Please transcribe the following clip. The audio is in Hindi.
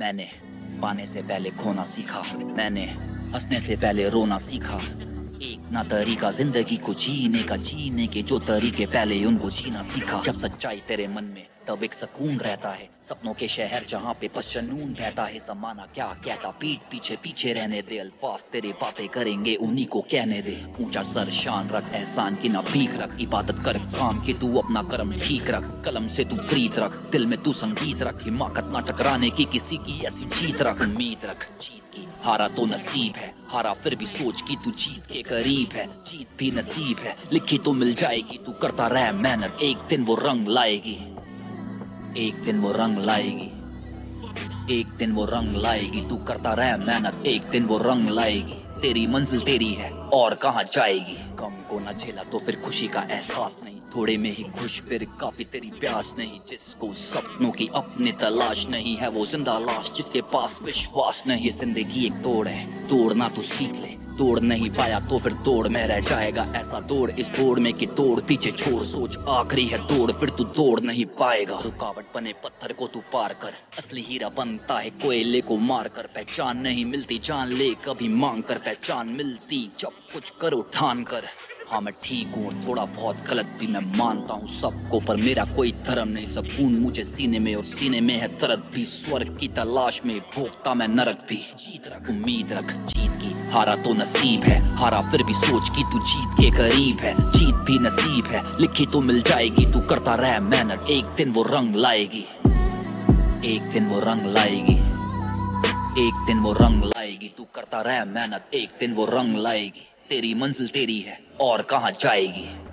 मैंने पाने से पहले खोना सीखा। मैंने हंसने से पहले रोना सीखा। एक ना तरीका ज़िंदगी को जीने का, जीने के जो तरीके पहले उनको जीना सीखा। जब सच्चाई तेरे मन में तब एक सुकून रहता है। सपनों के शहर जहाँ पे बस जनून बहता है। समाना क्या कहता, पीठ पीछे पीछे रहने दे, अल्फाज तेरे बातें करेंगे, उन्हीं को कहने दे। ऊँचा सर शान रख, एहसान की ना भीख रख। इबादत कर, काम के तू अपना कर्म ठीक रख। कलम से तू प्रीत रख, दिल में तू संगीत रख। हिमाकत ना टकराने की किसी की ऐसी जीत रख। उम्मीद रख, जीत की, हारा तो नसीब है। हारा फिर भी सोच की तू जीत के करीब है। जीत भी नसीब है, लिखी तो मिल जाएगी, तू करता रह मेहनत एक दिन वो रंग लाएगी। एक दिन वो रंग लाएगी। एक दिन वो रंग लाएगी, तू करता रह मेहनत। एक दिन वो रंग लाएगी, तेरी मंजिल तेरी है, और कहाँ जाएगी? कम को न झेला तो फिर खुशी का एहसास नहीं। थोड़े में ही खुश, फिर काफ़ी तेरी प्यास नहीं। जिसको सपनों की अपनी तलाश नहीं है, वो ज़िंदा लाश जिसके पास विश्वास नहीं। ज़िंदगी एक तोड़ है तोड़ना तो सीख ले। तोड़ नहीं पाया तो फिर तोड़ में रह जाएगा ऐसा तोड़ इस तोड़ में कि तोड़, पीछे छोड़, सोच आखिरी है तोड़। फिर तू तोड़ नहीं पाएगा। रुकावट बने पत्थर को तू पार कर। असली हीरा बनता है कोयले को मार कर पहचान नहीं मिलती, जान ले, कभी मांग कर। पहचान मिलती, जब कुछ करो ठान कर। हाँ मैं ठीक हूँ थोड़ा बहुत गलत भी मैं मानता हूँ सबको, पर मेरा कोई धर्म नहीं, सकून मुझे सीने में और सीने में है, दर्द भी, स्वर्ग की तलाश में, भोगता मैं नरक भी। जीत रख, उम्मीद रख, जीत की, हारा तो नसीब है, हारा फिर भी सोच की तू जीत के करीब है, जीत भी नसीब है, लिखी तो मिल जाएगी, तू करता रह मेहनत, एक दिन वो रंग लाएगी। एक दिन वो रंग लाएगी, एक दिन वो रंग लाएगी, तू करता रह मेहनत, एक दिन वो रंग लाएगी। तेरी मंजिल तेरी है और कहाँ जाएगी?